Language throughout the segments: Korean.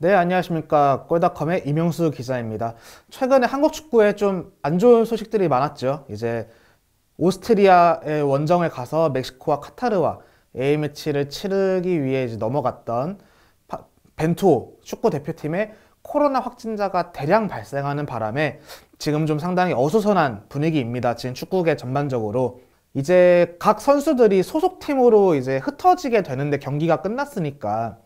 네, 안녕하십니까. 골닷컴의 이명수 기자입니다. 최근에 한국 축구에 좀 안 좋은 소식들이 많았죠. 이제 오스트리아의 원정에 가서 멕시코와 카타르와 A매치를 치르기 위해 이제 넘어갔던 파, 벤투 축구 대표팀의 코로나 확진자가 대량 발생하는 바람에 지금 좀 상당히 어수선한 분위기입니다. 지금 축구계 전반적으로. 이제 각 선수들이 소속팀으로 이제 흩어지게 되는데 경기가 끝났으니까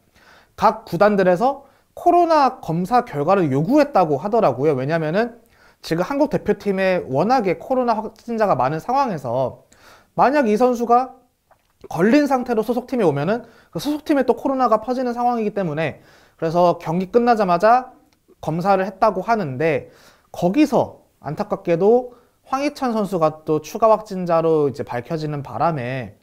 각 구단들에서 코로나 검사 결과를 요구했다고 하더라고요. 왜냐면은 지금 한국 대표팀에 워낙에 코로나 확진자가 많은 상황에서 만약 이 선수가 걸린 상태로 소속팀에 오면은 그 소속팀에 또 코로나가 퍼지는 상황이기 때문에 그래서 경기 끝나자마자 검사를 했다고 하는데 거기서 안타깝게도 황희찬 선수가 또 추가 확진자로 이제 밝혀지는 바람에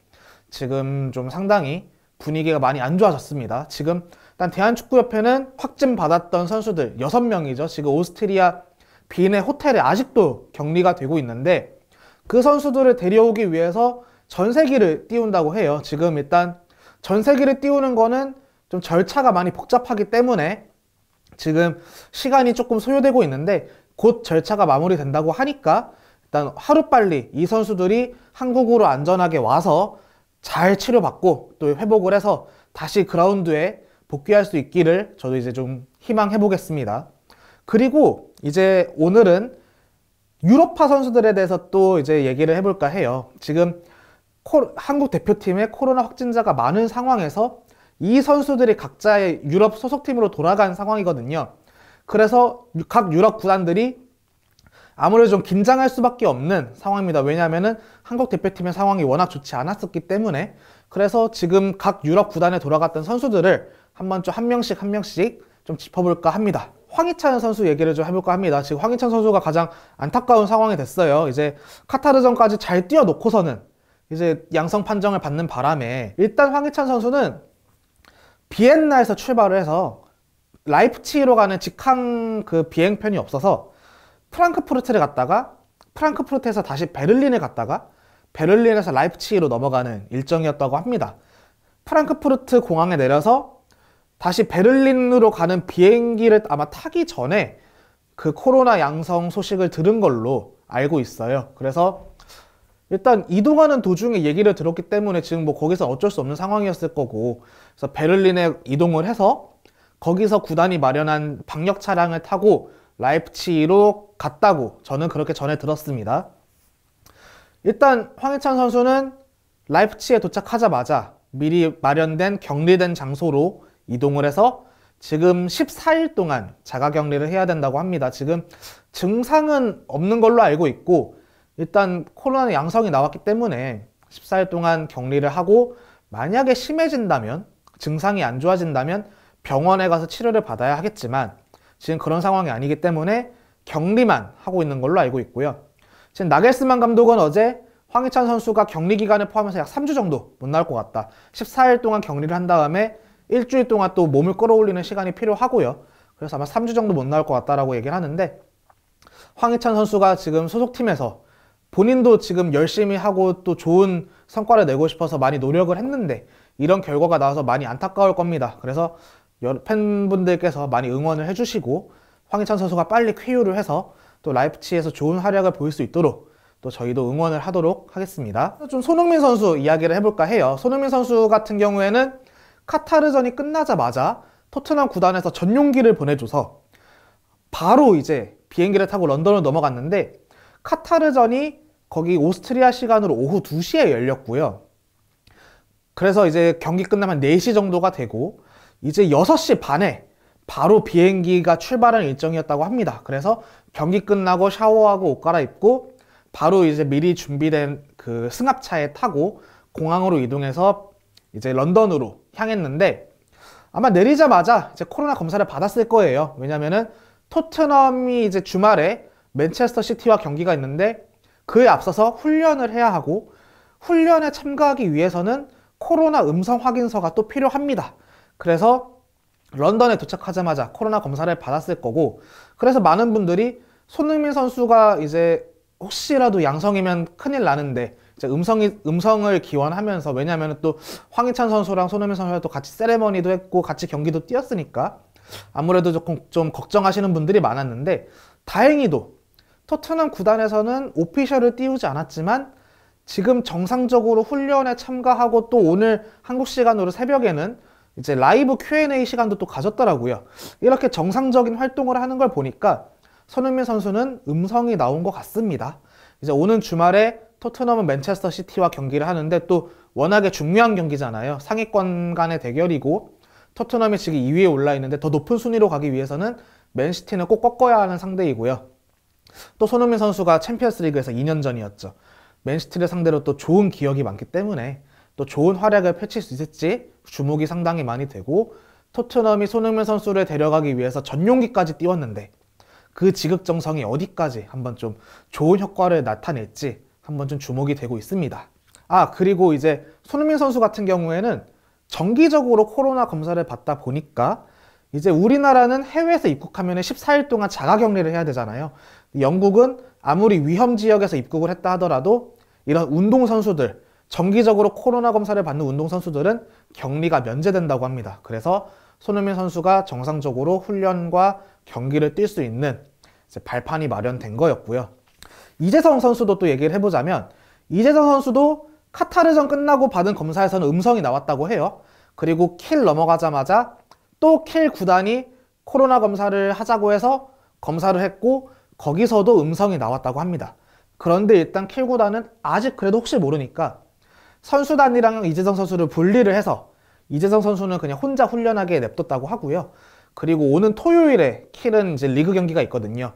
지금 좀 상당히 분위기가 많이 안 좋아졌습니다. 지금 일단 대한축구협회는 확진 받았던 선수들 6명이죠. 지금 오스트리아 빈의 호텔에 아직도 격리가 되고 있는데 그 선수들을 데려오기 위해서 전세기를 띄운다고 해요. 지금 일단 전세기를 띄우는 거는 좀 절차가 많이 복잡하기 때문에 지금 시간이 조금 소요되고 있는데 곧 절차가 마무리된다고 하니까 일단 하루빨리 이 선수들이 한국으로 안전하게 와서 잘 치료받고 또 회복을 해서 다시 그라운드에 복귀할 수 있기를 저도 이제 좀 희망해 보겠습니다. 그리고 이제 오늘은 유럽파 선수들에 대해서 또 이제 얘기를 해볼까 해요. 지금 코, 한국 대표팀에 코로나 확진자가 많은 상황에서 이 선수들이 각자의 유럽 소속팀으로 돌아간 상황이거든요. 그래서 각 유럽 구단들이 아무래도 좀 긴장할 수밖에 없는 상황입니다. 왜냐하면 한국 대표팀의 상황이 워낙 좋지 않았었기 때문에 그래서 지금 각 유럽 구단에 돌아갔던 선수들을 한번 좀 한 명씩 한 명씩 좀 짚어볼까 합니다. 황희찬 선수 얘기를 좀 해볼까 합니다. 지금 황희찬 선수가 가장 안타까운 상황이 됐어요. 이제 카타르전까지 잘 뛰어놓고서는 이제 양성 판정을 받는 바람에 일단 황희찬 선수는 비엔나에서 출발을 해서 라이프치히로 가는 직항 그 비행편이 없어서 프랑크푸르트를 갔다가 프랑크푸르트에서 다시 베를린에 갔다가 베를린에서 라이프치히로 넘어가는 일정이었다고 합니다. 프랑크푸르트 공항에 내려서 다시 베를린으로 가는 비행기를 아마 타기 전에 그 코로나 양성 소식을 들은 걸로 알고 있어요. 그래서 일단 이동하는 도중에 얘기를 들었기 때문에 지금 뭐 거기서 어쩔 수 없는 상황이었을 거고 그래서 베를린에 이동을 해서 거기서 구단이 마련한 방역 차량을 타고 라이프치히로 갔다고 저는 그렇게 전해 들었습니다. 일단 황희찬 선수는 라이프치히에 도착하자마자 미리 마련된 격리된 장소로 이동을 해서 지금 14일 동안 자가 격리를 해야 된다고 합니다. 지금 증상은 없는 걸로 알고 있고 일단 코로나 양성이 나왔기 때문에 14일 동안 격리를 하고 만약에 심해진다면 증상이 안 좋아진다면 병원에 가서 치료를 받아야 하겠지만 지금 그런 상황이 아니기 때문에 격리만 하고 있는 걸로 알고 있고요. 지금 나겔스만 감독은 어제 황희찬 선수가 격리 기간을 포함해서 약 3주 정도 못 나올 것 같다. 14일 동안 격리를 한 다음에 일주일 동안 또 몸을 끌어올리는 시간이 필요하고요. 그래서 아마 3주 정도 못 나올 것 같다라고 얘기를 하는데 황희찬 선수가 지금 소속팀에서 본인도 지금 열심히 하고 또 좋은 성과를 내고 싶어서 많이 노력을 했는데 이런 결과가 나와서 많이 안타까울 겁니다. 그래서 팬분들께서 많이 응원을 해주시고 황희찬 선수가 빨리 쾌유를 해서 또 라이프치에서 좋은 활약을 보일 수 있도록 또 저희도 응원을 하도록 하겠습니다. 좀 손흥민 선수 이야기를 해볼까 해요. 손흥민 선수 같은 경우에는 카타르전이 끝나자마자 토트넘 구단에서 전용기를 보내줘서 바로 이제 비행기를 타고 런던으로 넘어갔는데 카타르전이 거기 오스트리아 시간으로 오후 2시에 열렸고요. 그래서 이제 경기 끝나면 4시 정도가 되고 이제 6시 반에 바로 비행기가 출발하는 일정이었다고 합니다. 그래서 경기 끝나고 샤워하고 옷 갈아입고 바로 이제 미리 준비된 그 승합차에 타고 공항으로 이동해서 이제 런던으로 향했는데 아마 내리자마자 이제 코로나 검사를 받았을 거예요. 왜냐면은 토트넘이 이제 주말에 맨체스터 시티와 경기가 있는데 그에 앞서서 훈련을 해야 하고 훈련에 참가하기 위해서는 코로나 음성 확인서가 또 필요합니다. 그래서 런던에 도착하자마자 코로나 검사를 받았을 거고 그래서 많은 분들이 손흥민 선수가 이제 혹시라도 양성이면 큰일 나는데 음성이 음성을 기원하면서 왜냐하면 또 황희찬 선수랑 손흥민 선수랑 또 같이 세레머니도 했고 같이 경기도 뛰었으니까 아무래도 조금 좀 걱정하시는 분들이 많았는데 다행히도 토트넘 구단에서는 오피셜을 띄우지 않았지만 지금 정상적으로 훈련에 참가하고 또 오늘 한국 시간으로 새벽에는 이제 라이브 Q&A 시간도 또 가졌더라고요. 이렇게 정상적인 활동을 하는 걸 보니까 손흥민 선수는 음성이 나온 것 같습니다. 이제 오는 주말에 토트넘은 맨체스터 시티와 경기를 하는데 또 워낙에 중요한 경기잖아요. 상위권 간의 대결이고 토트넘이 지금 2위에 올라 있는데 더 높은 순위로 가기 위해서는 맨시티는 꼭 꺾어야 하는 상대이고요. 또 손흥민 선수가 챔피언스 리그에서 2년 전이었죠. 맨시티를 상대로 또 좋은 기억이 많기 때문에 또 좋은 활약을 펼칠 수 있을지 주목이 상당히 많이 되고 토트넘이 손흥민 선수를 데려가기 위해서 전용기까지 띄웠는데 그 지극정성이 어디까지 한번 좀 좋은 효과를 나타낼지 한번 좀 주목이 되고 있습니다. 아, 그리고 이제 손흥민 선수 같은 경우에는 정기적으로 코로나 검사를 받다 보니까 이제 우리나라는 해외에서 입국하면 14일 동안 자가 격리를 해야 되잖아요. 영국은 아무리 위험 지역에서 입국을 했다 하더라도 이런 운동 선수들 정기적으로 코로나 검사를 받는 운동 선수들은 격리가 면제된다고 합니다. 그래서 손흥민 선수가 정상적으로 훈련과 경기를 뛸 수 있는 발판이 마련된 거였고요. 이재성 선수도 또 얘기를 해보자면 이재성 선수도 카타르전 끝나고 받은 검사에서는 음성이 나왔다고 해요. 그리고 킬 넘어가자마자 또 킬 구단이 코로나 검사를 하자고 해서 검사를 했고 거기서도 음성이 나왔다고 합니다. 그런데 일단 킬 구단은 아직 그래도 혹시 모르니까 선수단이랑 이재성 선수를 분리를 해서 이재성 선수는 그냥 혼자 훈련하게 냅뒀다고 하고요. 그리고 오는 토요일에 킬은 이제 리그 경기가 있거든요.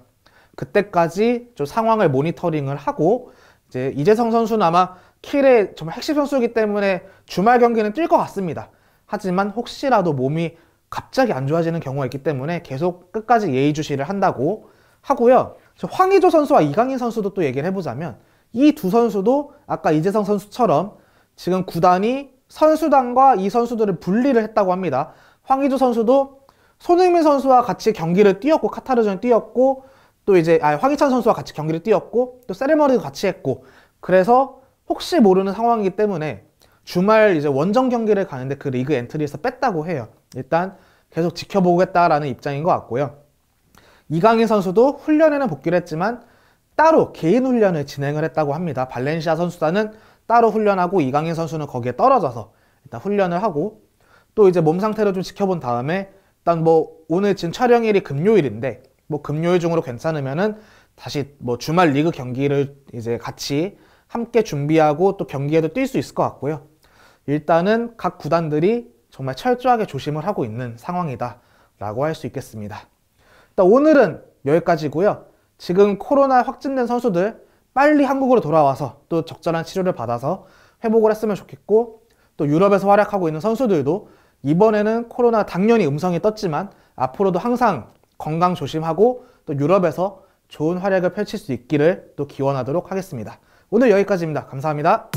그때까지 좀 상황을 모니터링을 하고 이제 이재성 선수는 아마 킬의 정말 핵심 선수이기 때문에 주말 경기는 뛸 것 같습니다. 하지만 혹시라도 몸이 갑자기 안 좋아지는 경우가 있기 때문에 계속 끝까지 예의주시를 한다고 하고요. 황의조 선수와 이강인 선수도 또 얘기를 해보자면 이 두 선수도 아까 이재성 선수처럼 지금 구단이 선수단과 이 선수들을 분리를 했다고 합니다. 황의조 선수도 손흥민 선수와 같이 경기를 뛰었고 카타르전 뛰었고 또 이제 아, 황희찬 선수와 같이 경기를 뛰었고 또 세레머니도 같이 했고 그래서 혹시 모르는 상황이기 때문에 주말 이제 원정 경기를 가는데 그 리그 엔트리에서 뺐다고 해요. 일단 계속 지켜보겠다라는 입장인 것 같고요. 이강인 선수도 훈련에는 복귀를 했지만 따로 개인 훈련을 진행을 했다고 합니다. 발렌시아 선수단은 따로 훈련하고 이강인 선수는 거기에 떨어져서 일단 훈련을 하고 또 이제 몸 상태를 좀 지켜본 다음에 일단 뭐 오늘 지금 촬영일이 금요일인데 뭐 금요일 중으로 괜찮으면은 다시 뭐 주말 리그 경기를 이제 같이 함께 준비하고 또 경기에도 뛸 수 있을 것 같고요. 일단은 각 구단들이 정말 철저하게 조심을 하고 있는 상황이다 라고 할 수 있겠습니다. 일단 오늘은 여기까지고요. 지금 코로나 확진된 선수들 빨리 한국으로 돌아와서 또 적절한 치료를 받아서 회복을 했으면 좋겠고 또 유럽에서 활약하고 있는 선수들도 이번에는 코로나 당연히 음성이 떴지만 앞으로도 항상 건강 조심하고 또 유럽에서 좋은 활약을 펼칠 수 있기를 또 기원하도록 하겠습니다. 오늘 여기까지입니다. 감사합니다.